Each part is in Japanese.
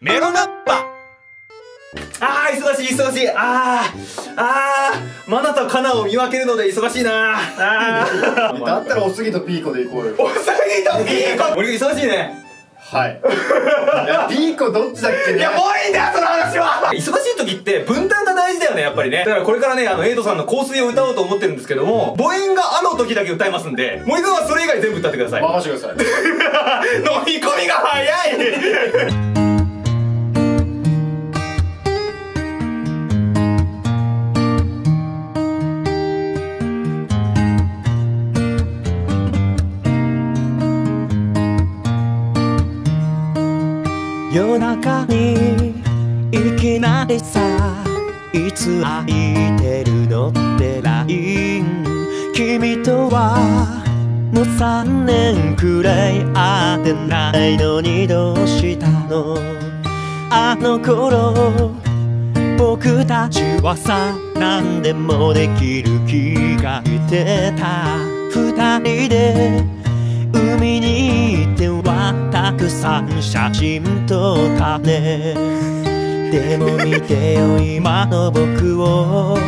メロナッパ。あー忙しい忙しい。あーあーマナとカナを見分けるので忙しいな。あー。だったらおすぎとピーコで行こうよ。おさぎとピーコ。森君忙しいね。はい。い やピーコどっちだっけね。いやもういいんだよその話は。忙しい時って分担が大事だよねやっぱりね。だからこれからねあのエイトさんの香水を歌おうと思ってるんですけども母音が「あ」の時だけ歌いますんで森君はそれ以外全部歌ってください。任せてください。飲み込みが早い夜中にいきなりさいつ空いてるのって LINE 君とはもう3年くらい会ってないのにどうしたの？あの頃僕たちはさ何でもできる気がしてた。二人で海に行たくさん写真撮ったねでも見てよ今の僕を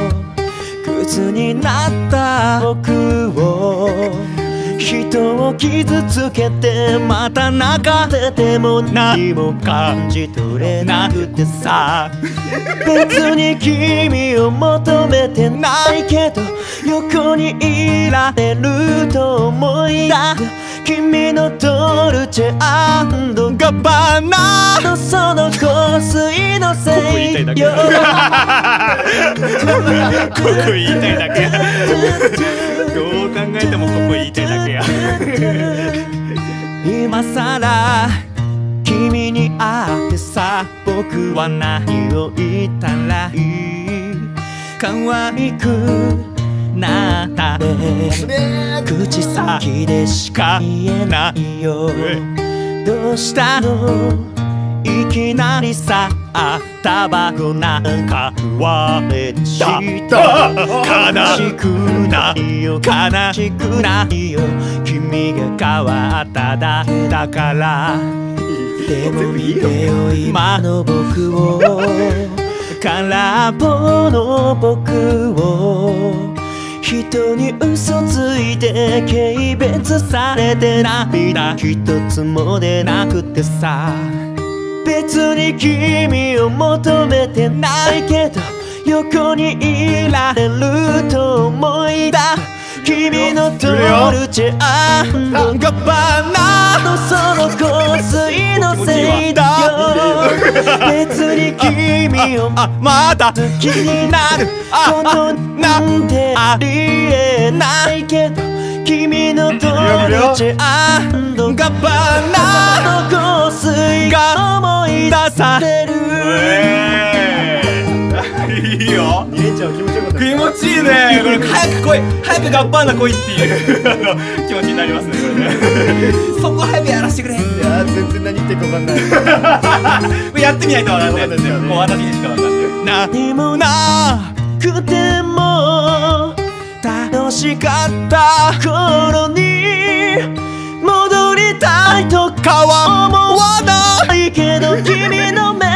靴になった僕を人を傷つけてまた泣かせても何も感じ取れなくてさ。別に君を求めてないけど横にいられると思い出君のドルチェガバナ。のその香水のせいよここ言いたいだけ。やどう考えてもここ言いたいだけや。今さら君に会ってさ僕は何を言ったらいい？可愛くなった。ね口先でしか言えないよ。どうしたの？いきなりさタバコなんか割れした。悲しくないよ。悲しくないよ。君が変わっただけだから。でも見てよ今の僕を。空っぽの僕を。人に嘘ついて軽蔑されて涙。一つも出なくてさ。別に君を求めてないけど横にいられると思い出。君のドルチェガバナのその香水のせいだよ別に君をまだ好きになる。ことなんてありえないけど君のドルチェガバナの香水が思い出されるいいよ。2連チャン気持ちよかった気持ちいいね。これ早く来い早くガッバーナ来いっていう。気持ちになりますねこれね。そこ早くやらせてくれ。い全然何言ってるか分かんない。やってみないと分かんないですよね。もう私にしか分かんない何もなくても楽しかった頃に戻りたいとかは思わないけど君の目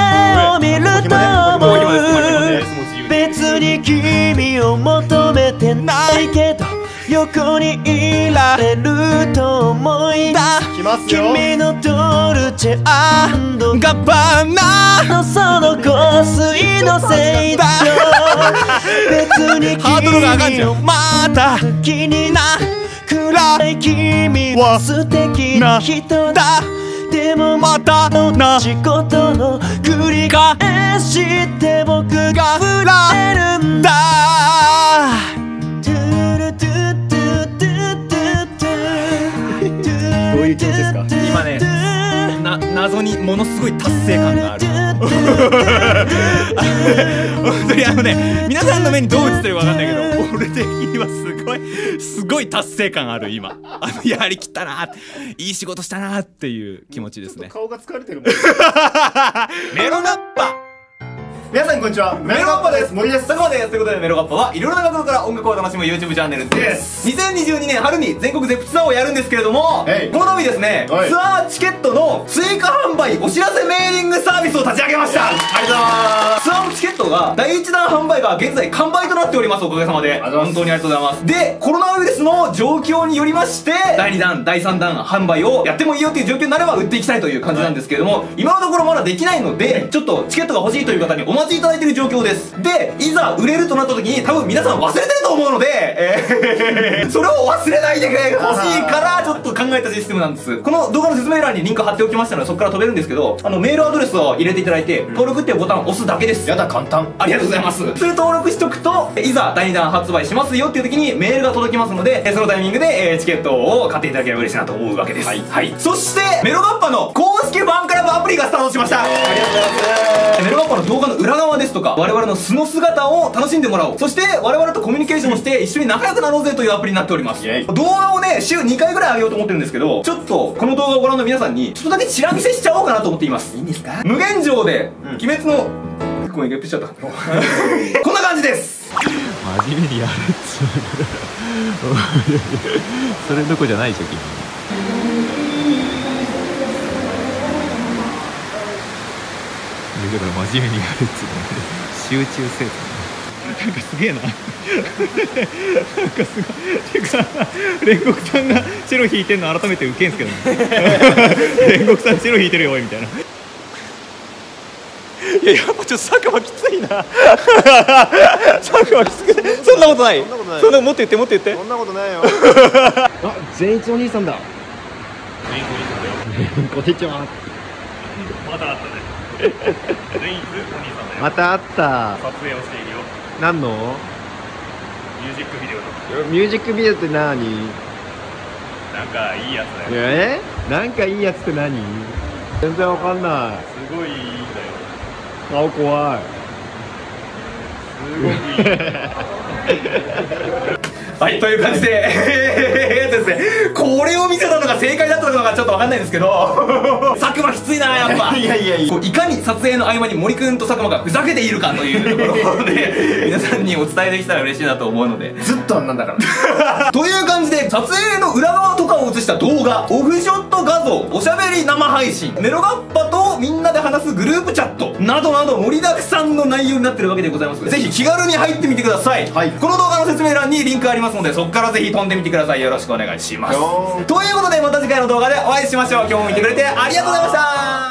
を見ると思う。別に君を求めてないけど横にいられると思い出来ますよ。君のドルチェガバナのその香水のせいだよ別に君をまた好きになくらい君は素敵な人だ。でもまた同じことの繰り返して僕が振られるんだ謎にものすごい達成感がある。本当にあのね皆さんの目にどう映ってるか分かんないけど俺的にはすごいすごい達成感ある今。あのやりきったないい仕事したなっていう気持ちですね。顔が疲れてるもん。メ ロこんにちは。メロガッパです。森です。佐久間です。ということでメロガッパはいろいろな角度から音楽を楽しむ YouTube チャンネルです。2022年春に全国ゼップツアーをやるんですけれどもはいこの度ですねはいツアーチケットの追加販売お知らせメーリングサービスを立ち上げました。ありがとうございますトが第1弾販売が現在完売となっておりますおかげさまで。本当にありがとうございます。でコロナウイルスの状況によりまして第2弾第3弾販売をやってもいいよっていう状況になれば売っていきたいという感じなんですけれども、今のところまだできないのでちょっとチケットが欲しいという方にお待ちいただいている状況です。でいざ売れるとなった時に多分皆さん忘れてると思うので、えー それを忘れないでほしいからちょっと考えたシステムなんです。この動画の説明欄にリンク貼っておきましたのでそこから飛べるんですけどあのメールアドレスを入れていただいて登録っていうボタンを押すだけです。やだ簡単ありがとうございます。それ登録しとくと、いざ第2弾発売しますよっていう時にメールが届きますので、えそのタイミングで、えーチケットを買っていただければ嬉しいなと思うわけです。はい。そして、メロガッパの公式ファンクラブアプリがスタートしました。ありがとうございます。メロガッパの動画の裏側ですとか、我々の素の姿を楽しんでもらおう。そして、我々とコミュニケーションをして一緒に仲良くなろうぜというアプリになっております。動画をね、週2回ぐらい上げようと思ってるんですけど、ちょっとこの動画をご覧の皆さんに、ちょっとだけチラ見せしちゃおうかなと思っています。いいんですか？無限上で、鬼滅の、ごめん、ゲップしちゃった。こんな感じです。真面目にやるっつうそれどこじゃないでしょ君。だから真面目にやるっつうの集中せえなんかすげえな。なんかすごい。てか煉獄さんが白引いてんの改めてウケんすけどね。煉獄さん白引いてるよおいみたいないややっぱちょっと佐久間きついな佐久間きつくないそんなことないそんなことないそんなもっと言ってもっと言ってそんなことないよ あ善一お兄さんだ善一お兄さんだよこんにちはまだあったね。全員お兄さんだよ。また会った撮影をしているよ。何の？ミュージックビデオの。ミュージックビデオって何？なんかいいやつだよ。え？なんかいいやつって何？全然わかんないすごいいいんだよ。顔怖いすごくいい。はい、という感じで、えーですね、これを見せたのが正解だったのかちょっとわかんないんですけど、佐久間きついな、やっぱ。いやいやいやいかに撮影の合間に森くんと佐久間がふざけているかというところをね、皆さんにお伝えできたら嬉しいなと思うので。ずっとあんなんだからという感じで、撮影の裏側とかを映した動画、オフショット画像、おしゃべり生配信、メロガッパとみんなで話すグループチャット、などなど盛りだくさんの内容になってるわけでございます。ぜひ気軽に入ってみてください。はいこの動画の説明欄にリンクありますので、そこからぜひ飛んでみてください。よろしくお願いします。ということで、また次回の動画でお会いしましょう。今日も見てくれてありがとうございました